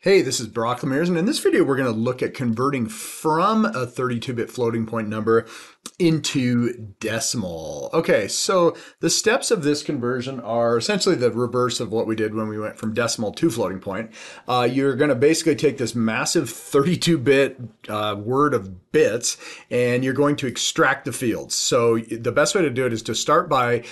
Hey, this is Brock LaMeres, and in this video, we're going to look at converting from a 32-bit floating point number into decimal. Okay, so the steps of this conversion are essentially the reverse of what we did when we went from decimal to floating point. Uh, you're going to basically take this massive 32-bit uh, word of bits, and you're going to extract the fields. So the best way to do it is to start by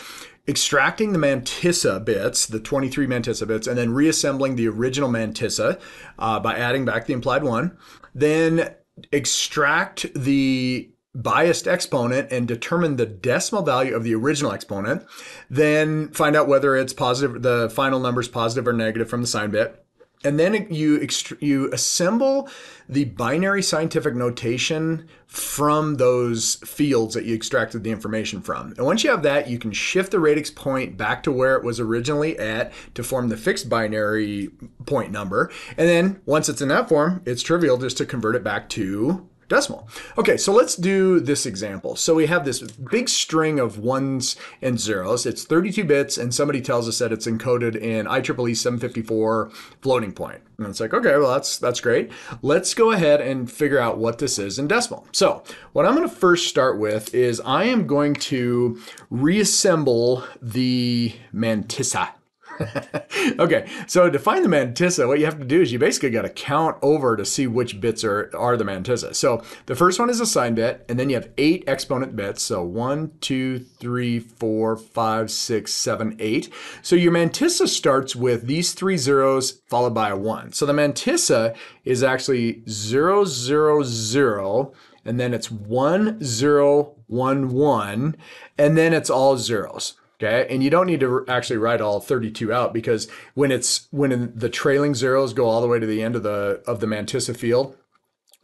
extracting the mantissa bits, the 23 mantissa bits, and then reassembling the original mantissa uh, by adding back the implied one. Then extract the biased exponent and determine the decimal value of the original exponent. Then find out whether it's positive, the final number is positive or negative from the sign bit and then you ext- you assemble the binary scientific notation from those fields that you extracted the information from. And once you have that, you can shift the radix point back to where it was originally at to form the fixed binary point number. And then once it's in that form, it's trivial just to convert it back to decimal. Okay, so let's do this example. So we have this big string of ones and zeros. It's 32 bits, and somebody tells us that it's encoded in IEEE 754 floating point. And it's like, okay, well, that's that's great. Let's go ahead and figure out what this is in decimal. So what I'm going to first start with is I am going to reassemble the mantissa. okay, so to find the mantissa, what you have to do is you basically got to count over to see which bits are, are the mantissa. So the first one is a sign bit, and then you have eight exponent bits. So one, two, three, four, five, six, seven, eight. So your mantissa starts with these three zeros followed by a one. So the mantissa is actually zero, zero, zero, and then it's one, zero, one, one, and then it's all zeros. Okay. And you don't need to actually write all 32 out because when it's, when the trailing zeros go all the way to the end of the, of the mantissa field,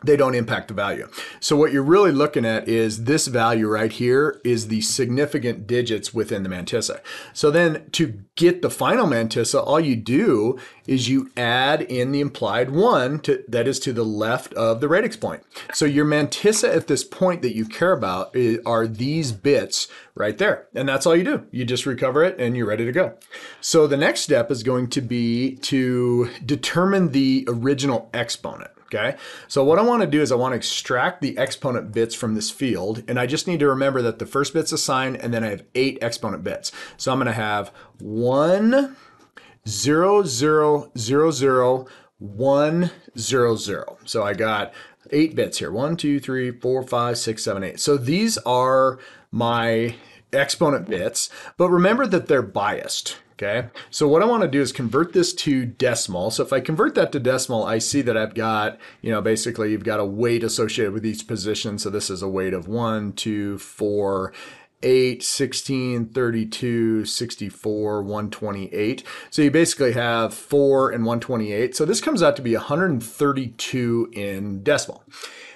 they don't impact the value. So what you're really looking at is this value right here is the significant digits within the mantissa. So then to get the final mantissa, all you do is you add in the implied one to, that is to the left of the radix point. So your mantissa at this point that you care about are these bits right there. And that's all you do. You just recover it and you're ready to go. So the next step is going to be to determine the original exponent. Okay, so what I want to do is I want to extract the exponent bits from this field, and I just need to remember that the first bit's a sign, and then I have eight exponent bits. So I'm going to have one, zero, zero, zero, zero, one, zero, zero. So I got eight bits here. One, two, three, four, five, six, seven, eight. So these are my exponent bits, but remember that they're biased. Okay, so what I want to do is convert this to decimal. So if I convert that to decimal, I see that I've got, you know, basically you've got a weight associated with each position. So this is a weight of 1, 2, 4, 8, 16, 32, 64, 128. So you basically have 4 and 128. So this comes out to be 132 in decimal.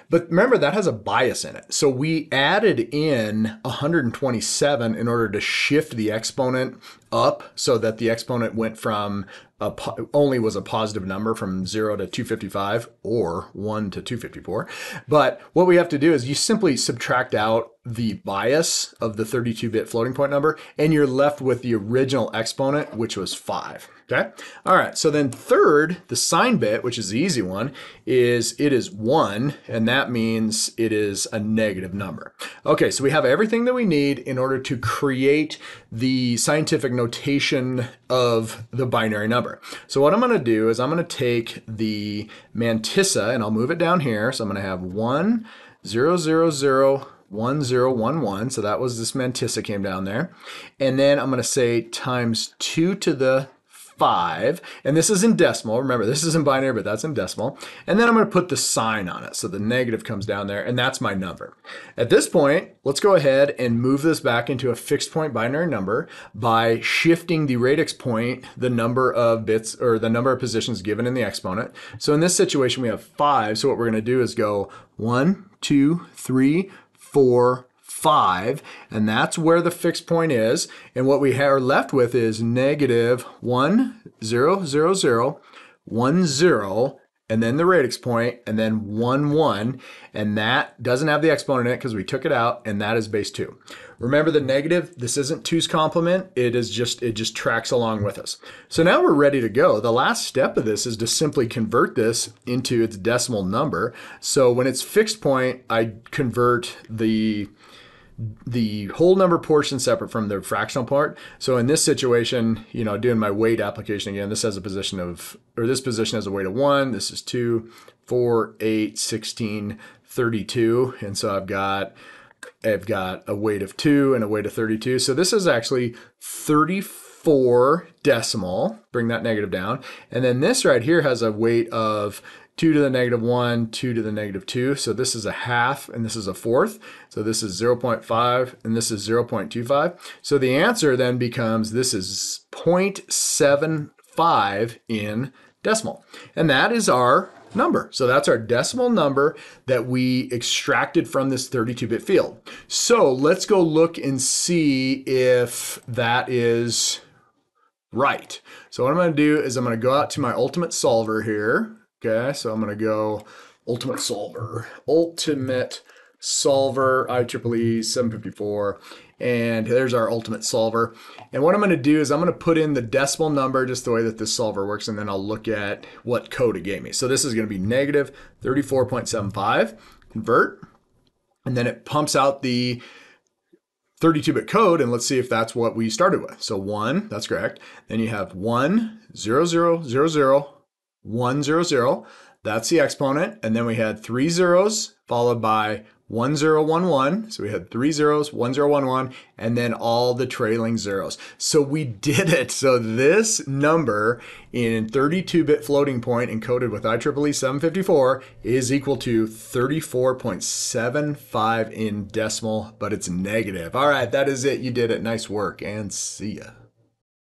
But remember, that has a bias in it. So we added in 127 in order to shift the exponent up so that the exponent went from a po- only was a positive number from 0 to 255 or 1 to 254. But what we have to do is you simply subtract out the bias of the 32 bit floating point number and you're left with the original exponent, which was 5. Okay. All right. So then third, the sign bit, which is the easy one, is it is one, and that means it is a negative number. Okay. So we have everything that we need in order to create the scientific notation of the binary number. So what I'm going to do is I'm going to take the mantissa and I'll move it down here. So I'm going to have one, zero, zero, zero, 1011. So that was this mantissa came down there. And then I'm going to say times 2 to the 5, and this is in decimal. Remember, this is in binary, but that's in decimal. And then I'm going to put the sign on it. So the negative comes down there, and that's my number. At this point, let's go ahead and move this back into a fixed point binary number by shifting the radix point, the number of bits or the number of positions given in the exponent. So in this situation, we have 5. So what we're going to do is go one, two, three, four, 5, and that's where the fixed point is. And what we are left with is negative 1, 0, 0, 0, 1, 0, and then the radix point, and then 1, 1, and that doesn't have the exponent in it because we took it out, and that is base 2. Remember the negative, this isn't 2's complement, it is just, it just tracks along with us. So now we're ready to go. The last step of this is to simply convert this into its decimal number. So when it's fixed point, I convert the the whole number portion separate from the fractional part. So in this situation, you know, doing my weight application again, this has a position of, or this position has a weight of one, this is two, four, eight, 16, 32. And so I've got, I've got a weight of two and a weight of 32. So this is actually 34 decimal, bring that negative down. And then this right here has a weight of 2 to the negative 1, 2 to the negative 2. So this is a half and this is a fourth. So this is 0.5 and this is 0.25. So the answer then becomes this is 0.75 in decimal. And that is our number. So that's our decimal number that we extracted from this 32-bit field. So let's go look and see if that is right. So what I'm going to do is I'm going to go out to my ultimate solver here. Okay, so I'm going to go ultimate solver, ultimate solver IEEE 754 and there's our ultimate solver. And what I'm going to do is I'm going to put in the decimal number just the way that this solver works and then I'll look at what code it gave me. So this is going to be negative 34.75 convert and then it pumps out the 32-bit code and let's see if that's what we started with. So one that's correct. Then you have one zero zero zero zero 1, 0, 0. That's the exponent. And then we had three zeros followed by 1, 0, 1, 1. So we had three zeros, 1, 0, 1, 1, and then all the trailing zeros. So we did it. So this number in 32-bit floating point encoded with IEEE 754 is equal to 34.75 in decimal, but it's negative. All right, that is it. You did it. Nice work and see ya.